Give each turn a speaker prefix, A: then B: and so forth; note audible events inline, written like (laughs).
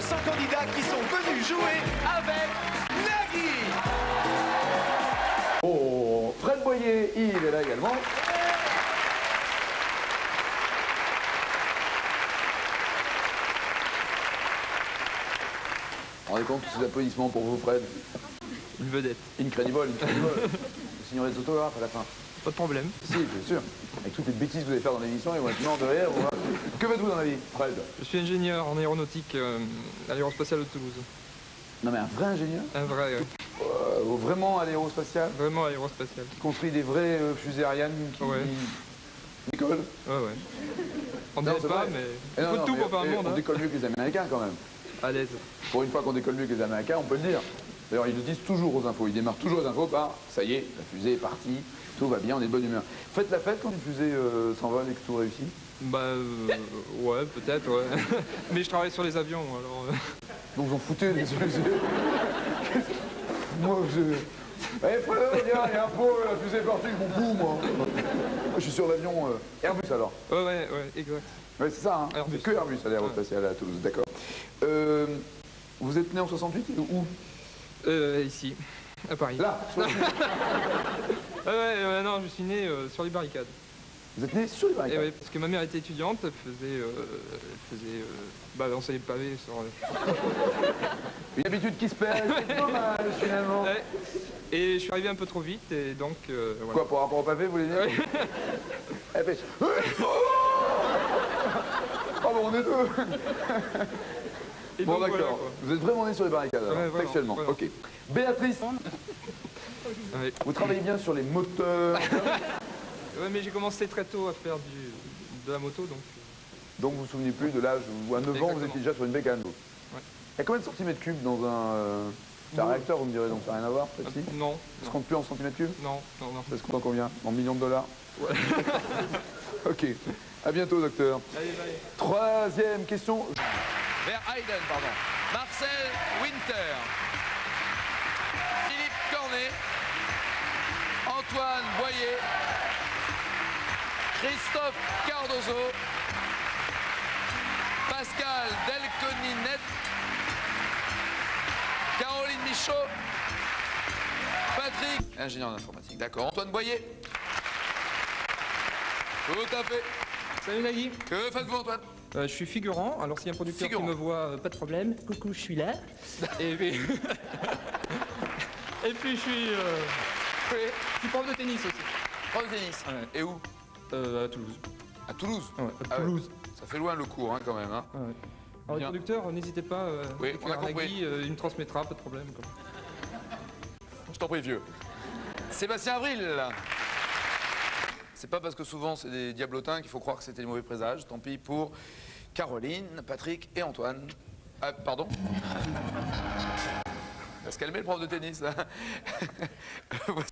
A: 200
B: candidats qui sont venus jouer avec Nagui.
A: Oh, Fred Boyer, il est là également. Vous rendez compte tous ces applaudissements pour vous, Fred?
C: Une vedette.
A: Une crédibole, une crédibole. vous signerez des autographes à la fin.
C: Pas de problème.
A: Si, bien sûr. Avec toutes les bêtises que vous allez faire dans l'émission, ils vont être morts de rire que faites-vous dans la vie, Fred?
C: Je suis ingénieur en aéronautique euh, à l'aérospatiale de Toulouse.
A: Non mais un vrai ingénieur?
C: Un vrai, euh,
A: euh, Vraiment à l'aérospatial
C: vraiment aérospatial.
A: Qui construit des vraies euh, fusées Ariane qui...
C: Ouais.
A: Nicole
C: Ouais, ouais. On
A: c'est
C: pas, mais
A: Eh
C: il
A: non,
C: faut
A: non,
C: tout
A: mais,
C: pour faire un
A: eh,
C: monde.
A: On
C: hein.
A: décolle mieux que les Américains quand même.
C: À l'aise.
A: Pour une fois qu'on décolle mieux que les Américains, on peut le dire. D'ailleurs, ils le disent toujours aux infos. Ils démarrent toujours aux infos par ça y est, la fusée est partie, tout va bien, on est de bonne humeur. Faites la fête quand une fusée euh, s'envole et que tout réussit
C: Bah, euh, ouais, peut-être, ouais. (laughs) mais je travaille sur les avions, alors. euh,
A: Donc vous en foutez fusées (laughs) Moi, je. Eh, Fredo, viens, il y a un pot, la fusée est partie, m'en fous, moi. Moi, je suis sur l'avion euh, Airbus alors.
C: Ouais, ouais, ouais, exact.
A: Ouais, c'est ça, hein.
C: Airbus.
A: C'est que Airbus à l'aérospatiale à Toulouse, d'accord. Euh, vous êtes né en 68 ou où?
C: Euh, ici, à Paris.
A: Là, (laughs)
C: ouais, euh, non, je suis né euh, sur les barricades.
A: Vous êtes né sur les barricades
C: ouais, parce que ma mère était étudiante, elle faisait, euh, elle faisait euh, balancer les pavés sur. euh, (laughs)
A: Une habitude qui se perd, c'est (laughs) dommage finalement.
C: ouais. Et je suis arrivé un peu trop vite, et donc euh, voilà.
A: Quoi, par rapport au pavé, vous voulez dire. (laughs) Elle fait... Oh, bon, on est deux
C: Et
A: Bon,
C: voilà,
A: d'accord. vous êtes vraiment né sur les barricades, alors,
C: Ouais, vraiment, vraiment.
A: Ok. Béatrice, vous travaillez bien sur les moteurs,
C: Ouais, mais j'ai commencé très tôt à faire du, de la moto, donc. euh,
A: donc vous vous souvenez plus de l'âge où, à 9 ans, vous étiez déjà sur une bécane, vous
C: Ouais.
A: Il y a combien de centimètres cubes dans un... euh, C'est un
C: Bon.
A: réacteur, vous me direz, donc ça n'a rien à voir, si
C: euh, non,
A: Ça se compte plus en centimètres cubes
C: non, non, non.
A: Ça se compte en combien En millions de dollars
C: Ouais. (laughs)
A: ok. À bientôt, docteur.
C: Allez, bye.
A: Troisième question.
D: vers Hayden, pardon. Marcel Winter, Philippe Cornet, Antoine Boyer, Christophe Cardozo, Pascal Delconinet, Caroline Michaud, Patrick, ingénieur en informatique, d'accord. Antoine Boyer. Tout à fait?
E: Salut Nagui,
D: Que faites-vous Antoine?
E: Euh, je suis figurant, alors s'il y a un producteur
D: Figurant.
E: qui me voit, euh, pas de problème. Coucou, je suis là. (laughs) Et puis, (laughs) Et puis je suis, euh, je suis prof de tennis aussi.
D: Prof de tennis.
E: Ouais.
D: Et où?
E: Euh, à Toulouse.
D: À Toulouse.
E: Ouais, à
D: Ah ouais.
E: Toulouse.
D: Ça fait loin le cours hein, quand même. Hein.
E: Ouais. Alors
D: Bien.
E: le producteur, n'hésitez pas. Euh,
D: Oui, on a
E: à
D: compris.
E: Euh, il me transmettra, pas de problème. quoi.
D: Je t'en prie, vieux. Sébastien Avril. C'est pas parce que souvent c'est des diablotins qu'il faut croire que c'était des mauvais présages. Tant pis pour Caroline, Patrick et Antoine. Ah, pardon (laughs) Parce qu'elle met le prof de tennis. (laughs) Voici